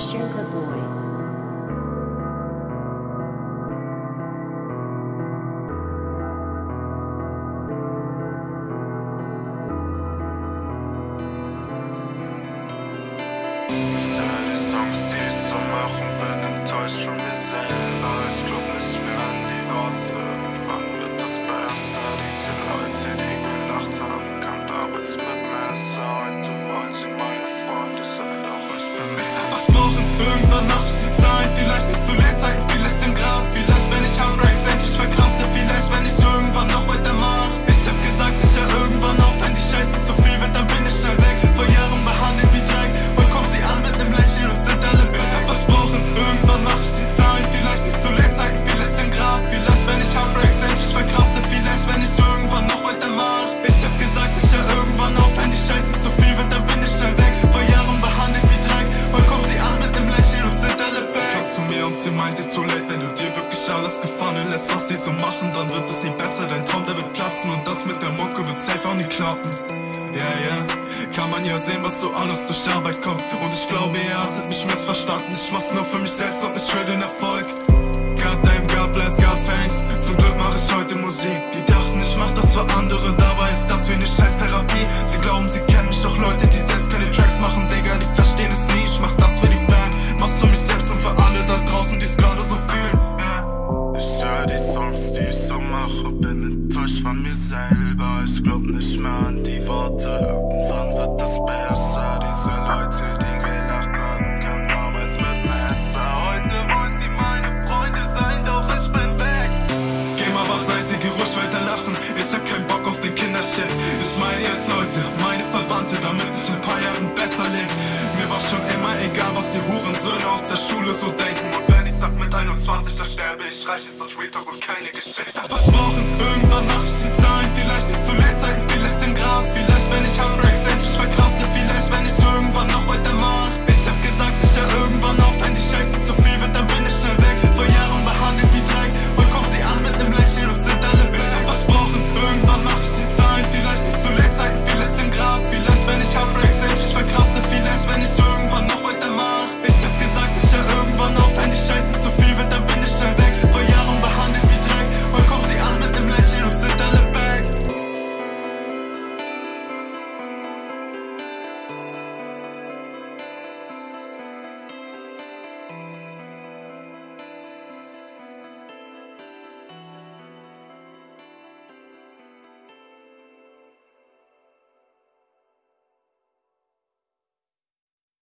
Asherka Boy. Leute, die gelacht haben, kamen damals mit Messer. Heute versprochen, irgendwann so machen Dann wird es nie besser, dein Traum, der wird platzen Und das mit der Mucke wird safe auch nie klappen. Yeah, yeah. kann man ja sehen, was so alles durch Arbeit kommt. Und ich glaube, ihr hattet mich missverstanden. Ich mach's nur für mich selbst und nicht für den Erfolg. Goddamn, God bless, God thanks. Zum Glück mach ich heute Musik. Die dachten, ich mach das für andere. Dabei ist das wie eine scheiß Therapie Sie glauben, sie kennen mich, doch Leute, die selbst keine Tracks machen. Digga, Mal beiseite, geh ruhig weiter lachen. Ich hab keinen Bock auf den Kindershit. Ich meine jetzt Leute, meine Verwandte Damit ich in ein paar Jahren besser lebe. Mir war schon immer egal, was die Hurensöhne aus der Schule so denken. Und wenn ich sag mit 21, da sterbe ich. Reich ist das Real und keine Geschichte. Versprochen, irgendwann mach ich die Zahlen